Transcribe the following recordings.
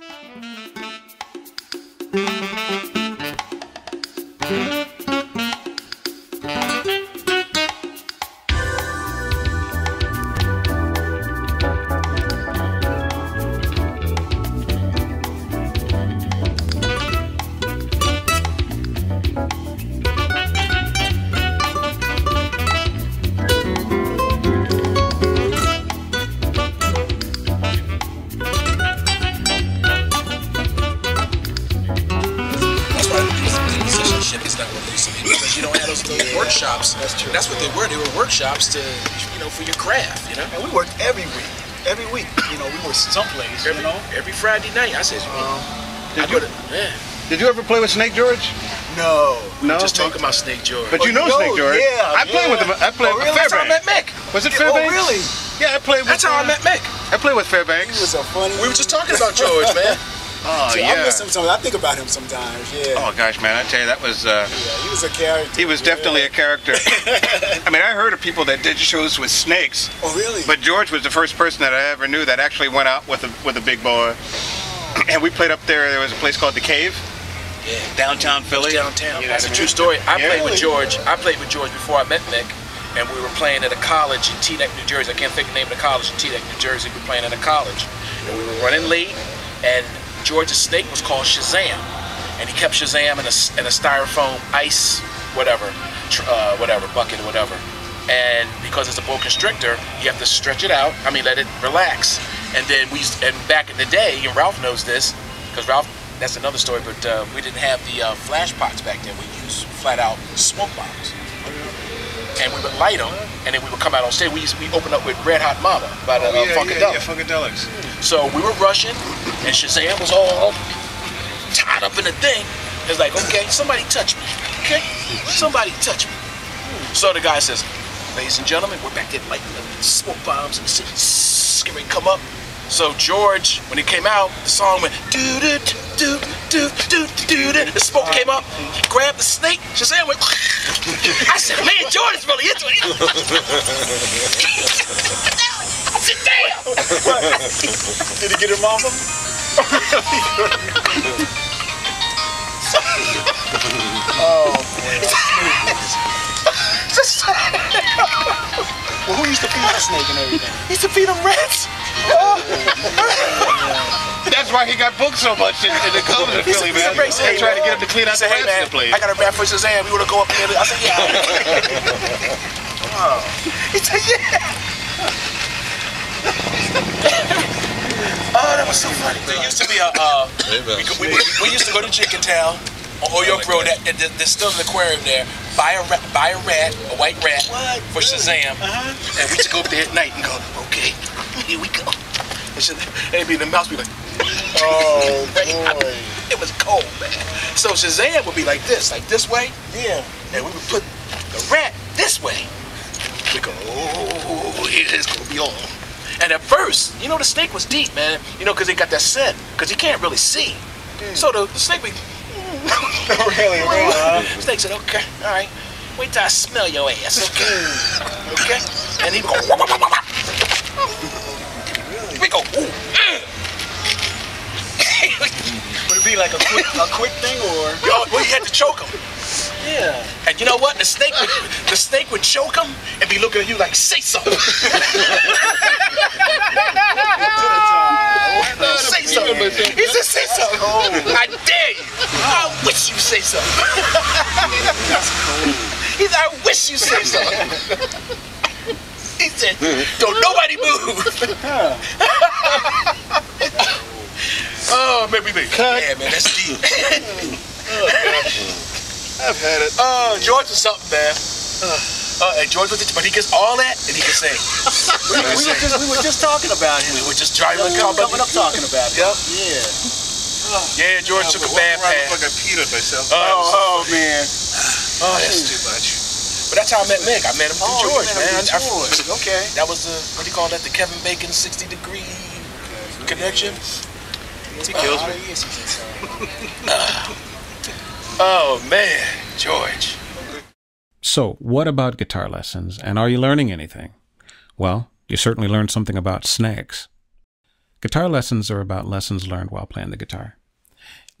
thank you musicianship is not what it used to be because you don't have those, those workshops. That's true. That's what they were. They were workshops to, you know, for your craft. You know. And we worked every week. Every week, you know, we were someplace, Every, you know. every Friday night, I said, Um, I Did you, put yeah. did you ever play with Snake George? no. We No. were just talking about Snake George. But Oh, you know you Snake George. yeah, I played with him. I played Oh, with really? That's how I met Mick. Was it Fairbanks? Oh, really? Yeah, I played with. That's how I uh, met Mick. I played with He Fairbanks. was a funny. We were just talking about George, man. Oh I yeah. miss him sometimes. I think about him sometimes. Yeah. Oh gosh, man, I tell you, that was. Uh, Yeah, he was a character. he was yeah. definitely a character. I mean, I heard of people that did shows with snakes, Oh, really? but George was the first person that I ever knew that actually went out with a with a big boy. And we played up there. There was a place called the Cave, Yeah. downtown Philly. downtown. Yeah, That's a true story. I Yeah. played with George. I played with George before I met Mick, and we were playing at a college in Teaneck, New Jersey. I can't think of the name of the college in Teaneck, New Jersey. We were playing at a college, and we were running late, and George's snake was called Shazam, and he kept Shazam in a, in a styrofoam ice, whatever, tr- uh, whatever bucket or whatever. And because it's a boa constrictor, you have to stretch it out. I mean, let it relax. And then we, used, and back in the day, and Ralph knows this, because Ralph, that's another story. But uh, we didn't have the uh, flash pots back then. We used flat out smoke bombs, and we would light them, and then we would come out on stage. We used, we opened up with Red Hot Mama by the Oh, uh, yeah, Funkadelic. yeah, yeah, Funkadelics. So we were rushing, and Shazam was all tied up in the thing. It's like, okay, somebody touch me. Okay, somebody touch me. So the guy says, ladies and gentlemen, we're back there lighting the smoke bombs and the getting ready come up. So George, when it came out, the song went do do do do do do do. The smoke came up. He grabbed the snake. Shazam went. I said, man, George is really into it. I said. Did he get him off him? Oh man. Well, who used to feed the snake and everything? He used to feed him rats. That's why he got booked so much in, in the clubs in Philly, man. He's a- They tried to get him to clean out the said, hey rats in man, the place. I got a rat for Shazam. We want to go up there. I said, yeah. oh. He said, yeah. oh, that was so funny. There used to be a, uh, we, we, we, we used to go to Chicken Town on Oyoke Road. That, that, that- there's still an aquarium there. Buy a rat, buy a rat, a white rat What? for Shazam. Uh-huh. And we used to go up there at night and go, okay, here we go. And Shazam- and be the mouse be like, Oh, boy. It was cold, man. So Shazam would be like this, like this way, Yeah. and we would put the rat this way. We go, oh, it is gonna be on. And at first, you know, the snake was deep, man. You know, because they got that scent, because he can't really see. So the, the snake be. really, really? Snake said, okay, all right. Wait till I smell your ass, okay? Okay? And he go, Really. we go, ooh. Would it be like a quick, a quick thing or? Yo, well, you had to choke him. Yeah. And you know what? The snake would the snake would choke him and be looking at you like, say something. say something. He said, say something. I dare you. I wish you say something. He said, I wish you say something. He said, don't nobody move. oh, maybe, maybe. Yeah, man, that's deep. I've had it. Oh, George was something, man. Uh, and George was, but he gets all that and he can sing. We, we, were just, we were just talking about him. We were just driving car, were coming up talking about him. Yep. Yeah. Yeah, George took a bad path. Like I peed on myself. Oh, Oh, man. oh, that's too much. But that's how I met Mick. I met him through Oh, George, man. through I- George. Okay. that was the what do you call that? The Kevin Bacon 60 degree connection. He kills me. Yes, he. Oh man, George. So, what about guitar lessons, and are you learning anything? Well, you certainly learned something about snakes. Guitar lessons are about lessons learned while playing the guitar.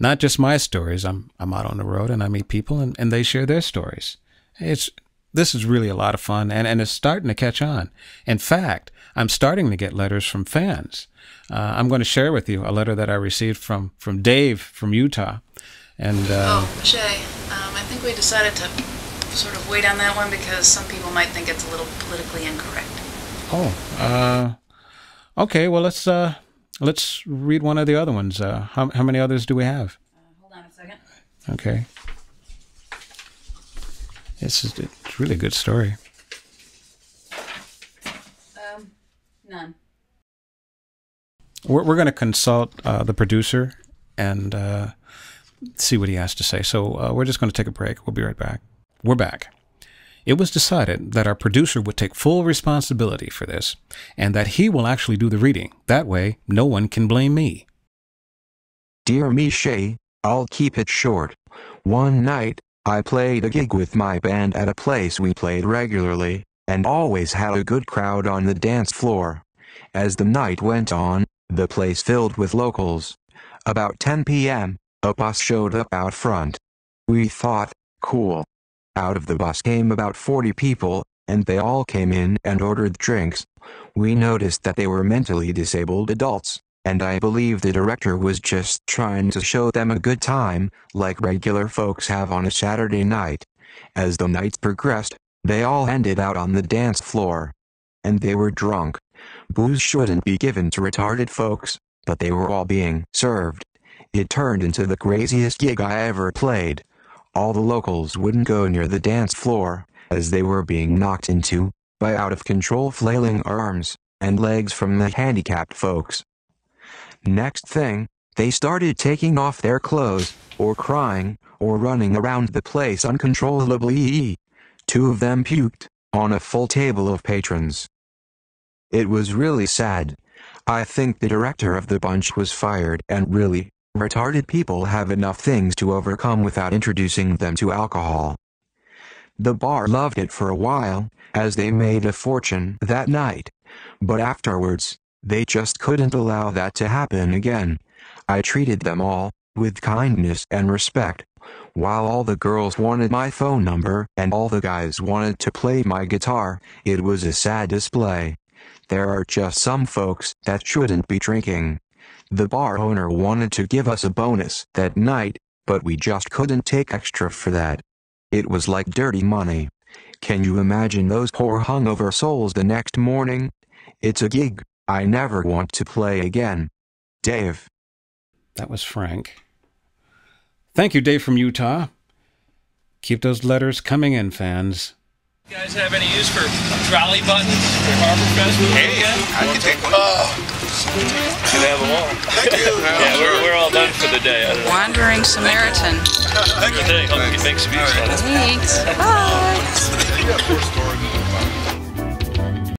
Not just my stories. I'm I'm out on the road and I meet people and, and they share their stories. It's this is really a lot of fun and, and it's starting to catch on. In fact, I'm starting to get letters from fans. Uh, I'm going to share with you a letter that I received from, from Dave from Utah. And uh, oh, Shay, um, I think we decided to sort of wait on that one because some people might think it's a little politically incorrect. Oh, uh, okay. Well, let's uh, let's read one of the other ones. Uh, how how many others do we have? Uh, hold on a second. Okay. This is it's really a good story. Um, none. We're we're going to consult uh, the producer and uh, see what he has to say. So uh, we're just going to take a break. We'll be right back. We're back. It was decided that our producer would take full responsibility for this and that he will actually do the reading. That way, no one can blame me. Dear me, I'll keep it short. One night, I played a gig with my band at a place we played regularly, and always had a good crowd on the dance floor. As the night went on, the place filled with locals. About 10 p.m., a bus showed up out front. We thought, cool, out of the bus came about 40 people, and they all came in and ordered drinks. We noticed that they were mentally disabled adults, and I believe the director was just trying to show them a good time, like regular folks have on a Saturday night. As the nights progressed, they all ended out on the dance floor. And they were drunk. Booze shouldn't be given to retarded folks, but they were all being served. It turned into the craziest gig I ever played. All the locals wouldn't go near the dance floor, as they were being knocked into by out of control flailing arms and legs from the handicapped folks. Next thing, they started taking off their clothes, or crying, or running around the place uncontrollably. Two of them puked on a full table of patrons. It was really sad. I think the director of the bunch was fired and really, Retarded people have enough things to overcome without introducing them to alcohol. The bar loved it for a while, as they made a fortune that night. But afterwards, they just couldn't allow that to happen again. I treated them all, with kindness and respect. While all the girls wanted my phone number and all the guys wanted to play my guitar, it was a sad display. There are just some folks that shouldn't be drinking. The bar owner wanted to give us a bonus that night, but we just couldn't take extra for that. It was like dirty money. Can you imagine those poor hungover souls the next morning? It's a gig I never want to play again. Dave. That was Frank. Thank you, Dave from Utah. Keep those letters coming in, fans. You guys have any use for trolley buttons for Harbor Festival? Hey, I can take one. Oh. Can have them all. Thank you. Yeah, we're, we're all done for the day. I don't know. Wandering Samaritan. Good day. Hope you make some use of it. Thanks. Bye.